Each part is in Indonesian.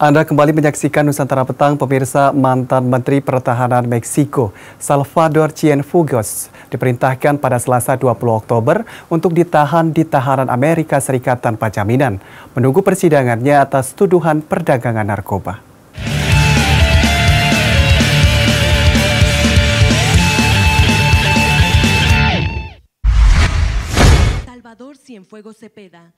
Anda kembali menyaksikan Nusantara Petang, pemirsa mantan Menteri Pertahanan Meksiko, Salvador Cienfuegos, diperintahkan pada Selasa 20 Oktober untuk ditahan di tahanan Amerika Serikat tanpa jaminan, menunggu persidangannya atas tuduhan perdagangan narkoba. Salvador Cienfuegos Cepeda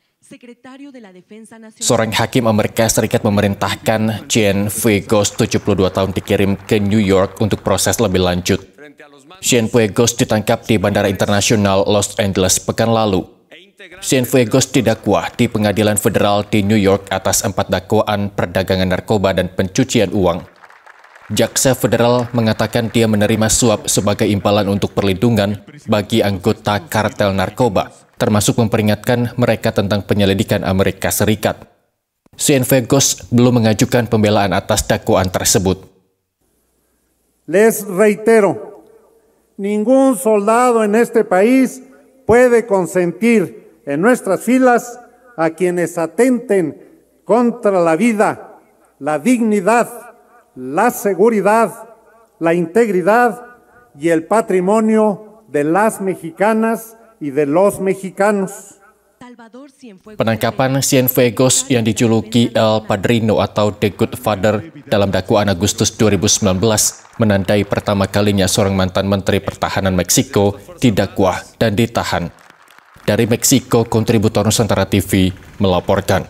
Seorang hakim Amerika Serikat memerintahkan Cienfuegos 72 tahun dikirim ke New York untuk proses lebih lanjut. Cienfuegos ditangkap di Bandara Internasional Los Angeles pekan lalu. Cienfuegos didakwa di pengadilan federal di New York atas empat dakwaan perdagangan narkoba dan pencucian uang. Jaksa federal mengatakan dia menerima suap sebagai imbalan untuk perlindungan bagi anggota kartel narkoba termasuk memperingatkan mereka tentang penyelidikan Amerika Serikat. Cienfuegos belum mengajukan pembelaan atas dakwaan tersebut. Les reitero, ningún soldado en este país puede consentir en nuestras filas a quienes atenten contra la vida, la dignidad, la seguridad, la integridad y el patrimonio de las mexicanas y de los mexicanos. Penangkapan Cienfuegos yang dijuluki El Padrino atau The Good Father dalam dakwaan Agustus 2019 menandai pertama kalinya seorang mantan Menteri Pertahanan Meksiko didakwa dan ditahan. Dari Meksiko, kontributor Nusantara TV melaporkan.